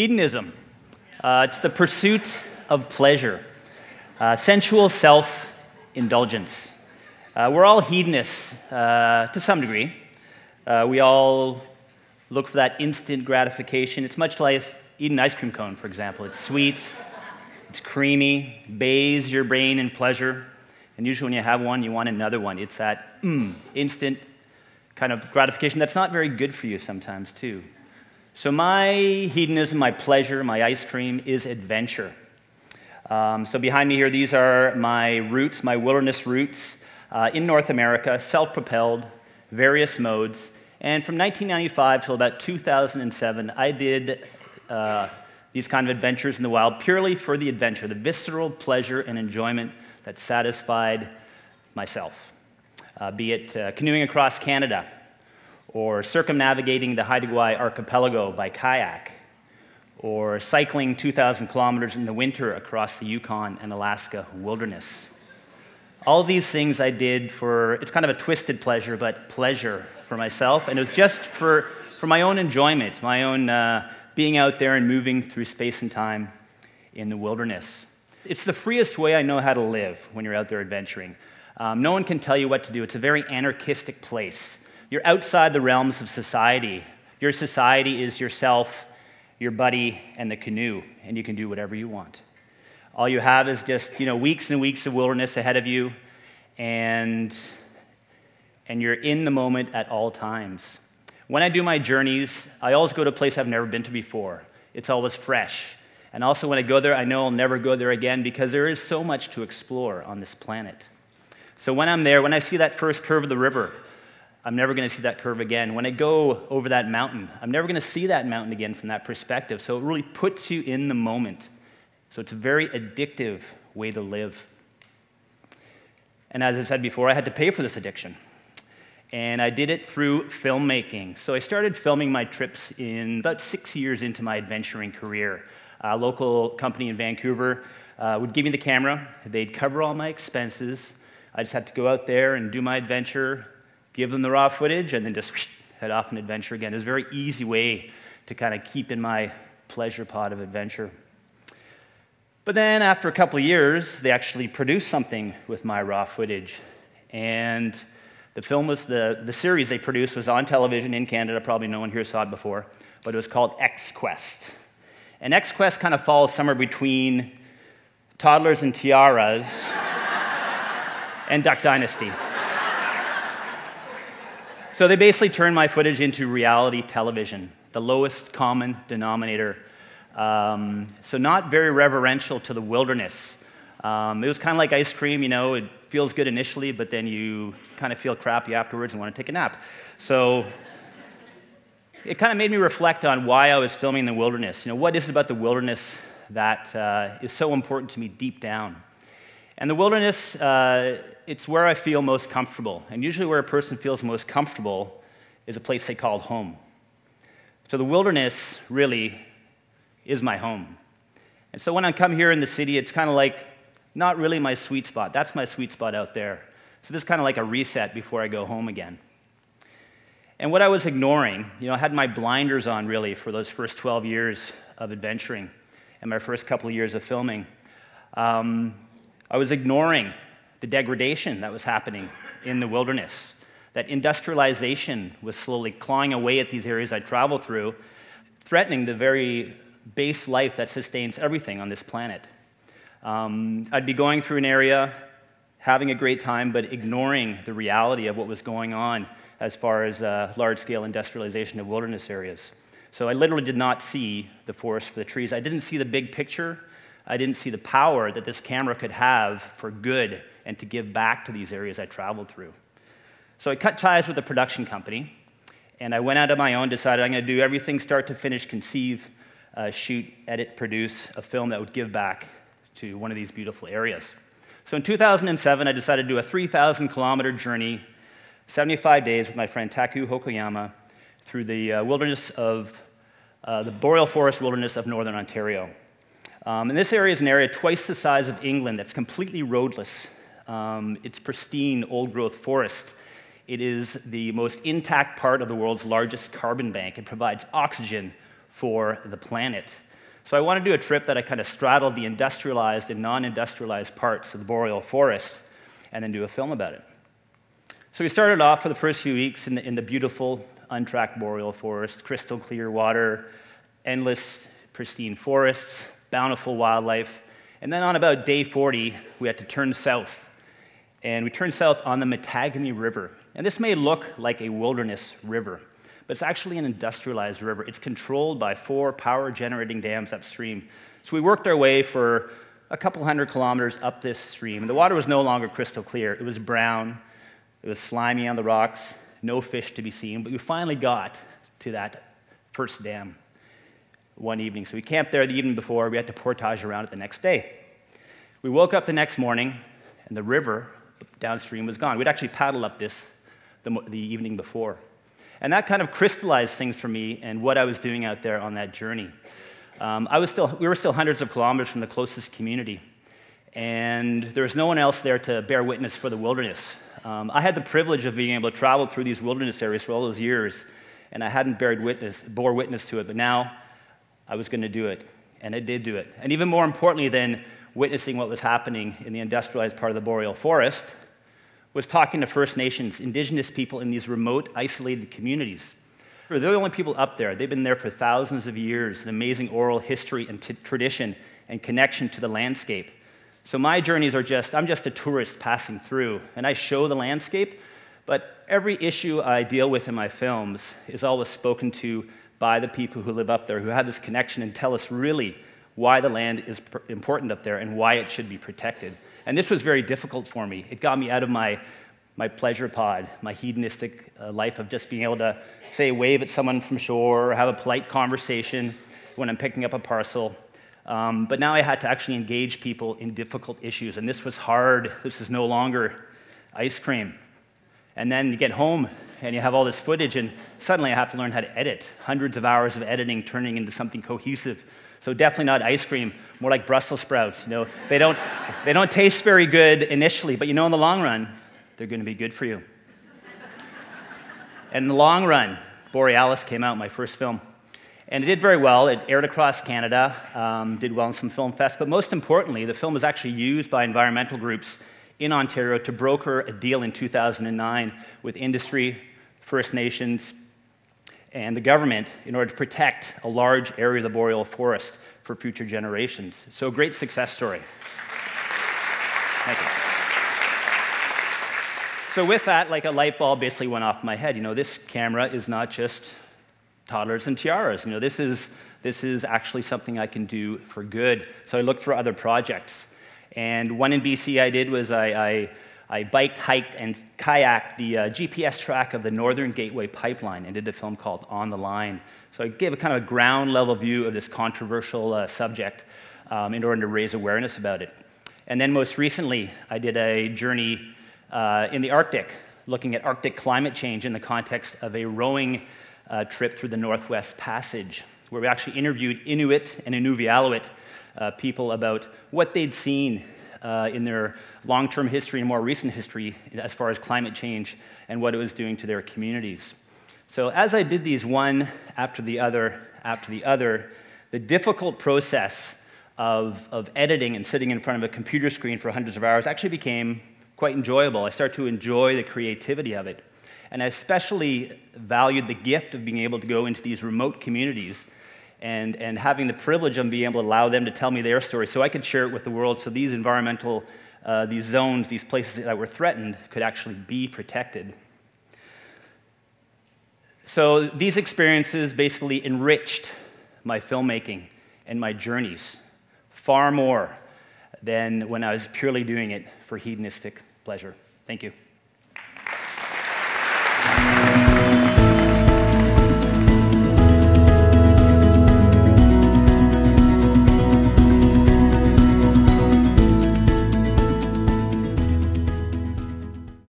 Hedonism. Uh, it's the pursuit of pleasure, uh, sensual self indulgence. Uh, we're all hedonists uh, to some degree. Uh, we all look for that instant gratification. It's much like eating an ice cream cone, for example. It's sweet, it's creamy, bathes your brain in pleasure. And usually, when you have one, you want another one. It's that mm, instant kind of gratification that's not very good for you sometimes, too. So, my hedonism, my pleasure, my ice cream is adventure. Um, so, behind me here, these are my roots, my wilderness roots uh, in North America, self propelled, various modes. And from 1995 till about 2007, I did uh, these kind of adventures in the wild purely for the adventure, the visceral pleasure and enjoyment that satisfied myself. Uh, be it uh, canoeing across Canada, or circumnavigating the Haida archipelago by kayak, or cycling 2,000 kilometers in the winter across the Yukon and Alaska wilderness. All these things I did for, it's kind of a twisted pleasure, but pleasure for myself. And it was just for, for my own enjoyment, my own uh, being out there and moving through space and time in the wilderness. It's the freest way I know how to live when you're out there adventuring. Um, no one can tell you what to do. It's a very anarchistic place. You're outside the realms of society. Your society is yourself, your buddy, and the canoe, and you can do whatever you want. All you have is just, you know, weeks and weeks of wilderness ahead of you, and, and you're in the moment at all times. When I do my journeys, I always go to a place I've never been to before. It's always fresh. And also, when I go there, I know I'll never go there again because there is so much to explore on this planet. So, when I'm there, when I see that first curve of the river, I'm never going to see that curve again. When I go over that mountain, I'm never going to see that mountain again from that perspective. So it really puts you in the moment. So it's a very addictive way to live. And as I said before, I had to pay for this addiction. And I did it through filmmaking. So I started filming my trips in about six years into my adventuring career. A local company in Vancouver uh, would give me the camera, they'd cover all my expenses. I just had to go out there and do my adventure, give them the raw footage, and then just head off an adventure again. It was a very easy way to kind of keep in my pleasure pod of adventure. But then after a couple of years, they actually produced something with my raw footage. And the film was the, the series they produced was on television in Canada. Probably no one here saw it before, but it was called X Quest. And X Quest kind of falls somewhere between Toddlers and Tiaras and Duck Dynasty. So they basically turned my footage into reality television, the lowest common denominator. Um, so not very reverential to the wilderness. Um, it was kind of like ice cream, you know, it feels good initially, but then you kind of feel crappy afterwards and want to take a nap. So it kind of made me reflect on why I was filming the wilderness. You know, what is it about the wilderness that uh, is so important to me deep down? And the wilderness, uh, it's where I feel most comfortable. And usually, where a person feels most comfortable is a place they call home. So, the wilderness really is my home. And so, when I come here in the city, it's kind of like not really my sweet spot. That's my sweet spot out there. So, this is kind of like a reset before I go home again. And what I was ignoring, you know, I had my blinders on really for those first 12 years of adventuring and my first couple of years of filming. Um, I was ignoring the degradation that was happening in the wilderness, that industrialization was slowly clawing away at these areas I traveled through, threatening the very base life that sustains everything on this planet. Um, I'd be going through an area, having a great time, but ignoring the reality of what was going on as far as uh, large scale industrialization of wilderness areas. So I literally did not see the forest for the trees. I didn't see the big picture. I didn't see the power that this camera could have for good and to give back to these areas I traveled through. So I cut ties with the production company, and I went out on my own, decided I'm going to do everything start to finish, conceive, uh, shoot, edit, produce a film that would give back to one of these beautiful areas. So in 2007, I decided to do a 3,000 kilometer journey, 75 days with my friend Taku Hokoyama through the uh, wilderness of uh, the boreal forest wilderness of northern Ontario. Um, and this area is an area twice the size of England that's completely roadless. Um, it's pristine old growth forest. It is the most intact part of the world's largest carbon bank. It provides oxygen for the planet. So I wanted to do a trip that I kind of straddled the industrialized and non-industrialized parts of the boreal forest and then do a film about it. So we started off for the first few weeks in the, in the beautiful, untracked boreal forest, crystal clear water, endless, pristine forests, bountiful wildlife. And then on about day 40, we had to turn south. And we turned south on the Matagami River. And this may look like a wilderness river, but it's actually an industrialized river. It's controlled by four power generating dams upstream. So we worked our way for a couple hundred kilometers up this stream. The water was no longer crystal clear, it was brown, it was slimy on the rocks, no fish to be seen. But we finally got to that first dam one evening. So we camped there the evening before. We had to portage around it the next day. We woke up the next morning, and the river downstream was gone. We'd actually paddled up this the, the evening before. And that kind of crystallized things for me and what I was doing out there on that journey. Um, I was still, we were still hundreds of kilometers from the closest community, and there was no one else there to bear witness for the wilderness. Um, I had the privilege of being able to travel through these wilderness areas for all those years, and I hadn't bared witness, bore witness to it, but now I was going to do it, and I did do it. And even more importantly than witnessing what was happening in the industrialized part of the boreal forest was talking to First Nations, indigenous people in these remote, isolated communities. They're the only people up there. They've been there for thousands of years, an amazing oral history and tradition and connection to the landscape. So my journeys are just, I'm just a tourist passing through, and I show the landscape, but every issue I deal with in my films is always spoken to by the people who live up there, who have this connection and tell us really why the land is important up there and why it should be protected. And this was very difficult for me. It got me out of my my pleasure pod, my hedonistic uh, life of just being able to say wave at someone from shore or have a polite conversation when I'm picking up a parcel. Um, but now I had to actually engage people in difficult issues, and this was hard. This is no longer ice cream. And then you get home and you have all this footage, and suddenly I have to learn how to edit. Hundreds of hours of editing turning into something cohesive. So definitely not ice cream, more like Brussels sprouts. You know, they don't, they don't taste very good initially, but you know in the long run, they're going to be good for you. and in the long run, Borealis came out, my first film. And it did very well. It aired across Canada, um, did well in some film fests, but most importantly, the film was actually used by environmental groups in Ontario to broker a deal in 2009 with industry, First Nations, and the government in order to protect a large area of the boreal forest for future generations. So, a great success story. Thank you. So with that, like a light bulb basically went off my head. You know, this camera is not just toddlers and tiaras. You know, this is, this is actually something I can do for good. So I looked for other projects. And one in BC I did was I, I, I biked, hiked, and kayaked the uh, GPS track of the Northern Gateway Pipeline and did a film called On the Line. So I gave a kind of a ground level view of this controversial uh, subject um, in order to raise awareness about it. And then most recently, I did a journey uh, in the Arctic, looking at Arctic climate change in the context of a rowing uh, trip through the Northwest Passage, where we actually interviewed Inuit and Inuvialuit uh, people about what they'd seen uh, in their long term history and more recent history as far as climate change and what it was doing to their communities. So, as I did these one after the other after the other, the difficult process of, of editing and sitting in front of a computer screen for hundreds of hours actually became quite enjoyable. I started to enjoy the creativity of it. And I especially valued the gift of being able to go into these remote communities and, and having the privilege of being able to allow them to tell me their story so I could share it with the world so these environmental, uh, these zones, these places that were threatened could actually be protected. So these experiences basically enriched my filmmaking and my journeys far more than when I was purely doing it for hedonistic pleasure. Thank you.